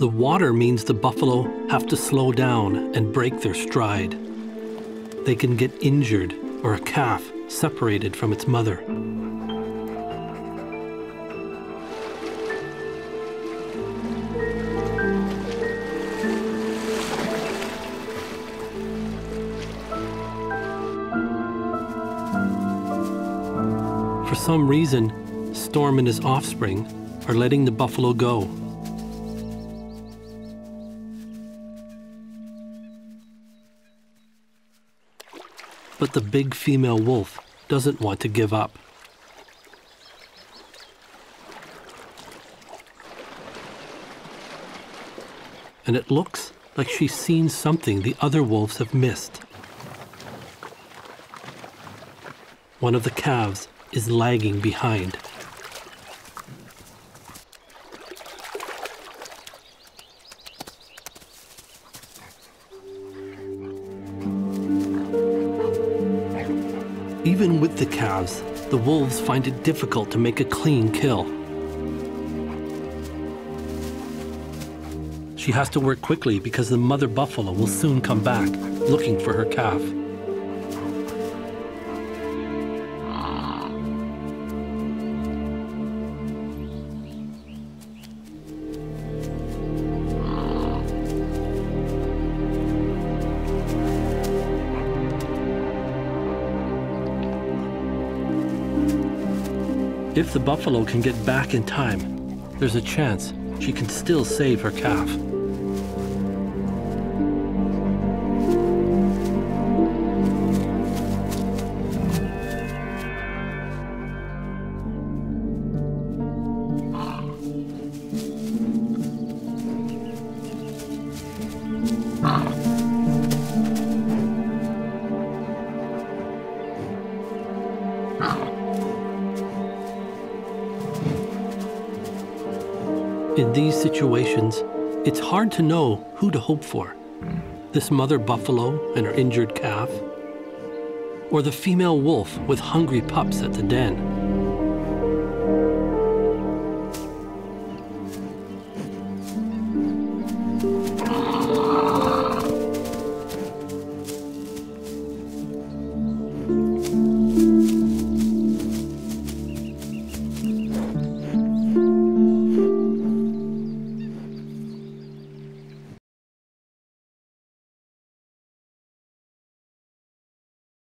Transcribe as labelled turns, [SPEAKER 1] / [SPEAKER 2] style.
[SPEAKER 1] The water means the buffalo have to slow down and break their stride. They can get injured or a calf separated from its mother. For some reason, Storm and his offspring are letting the buffalo go. But the big female wolf doesn't want to give up. And it looks like she's seen something the other wolves have missed. One of the calves is lagging behind. Even with the calves, the wolves find it difficult to make a clean kill. She has to work quickly because the mother buffalo will soon come back looking for her calf. If the buffalo can get back in time, there's a chance she can still save her calf. In these situations, it's hard to know who to hope for this mother buffalo and her injured calf, or the female wolf with hungry pups at the den.